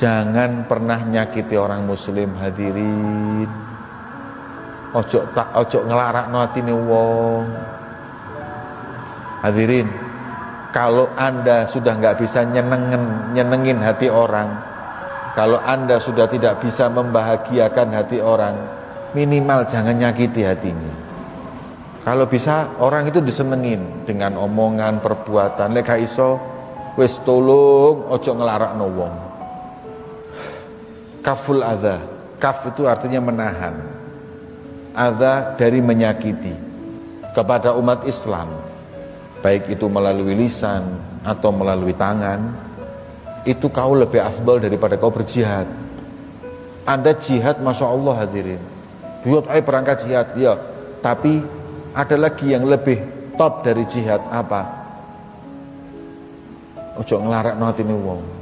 Jangan pernah nyakiti orang muslim hadirin. Ojo tak ojo ngelarak atine wong. Hadirin, kalau Anda sudah nggak bisa nyenengin, nyenengin hati orang, kalau Anda sudah tidak bisa membahagiakan hati orang, minimal jangan nyakiti hatinya. Kalau bisa orang itu disenengin dengan omongan, perbuatan. Lek iso wis tolong ojo ngelarak wong. Kaful adha. Kaf itu artinya menahan. Adha dari menyakiti kepada umat Islam. Baik itu melalui lisan atau melalui tangan. Itu kau lebih afdol daripada kau berjihad. Anda jihad Masya Allah hadirin. Buat ayo perangkat jihad. Ya, tapi ada lagi yang lebih top dari jihad apa? Ojo ngelarak nanti wong.